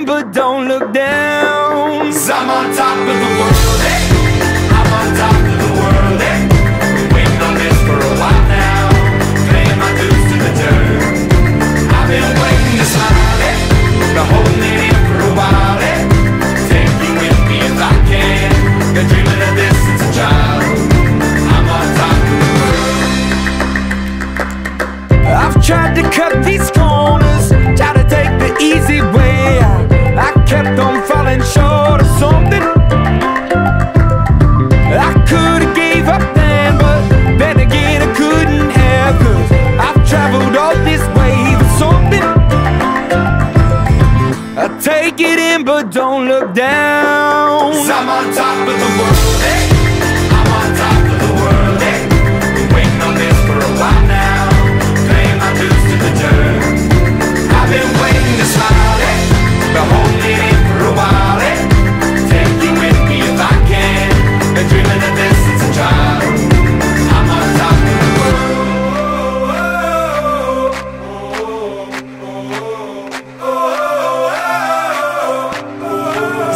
but don't look down. i I'm on top of the world. but don't look down. i I'm on top of the world. Hey.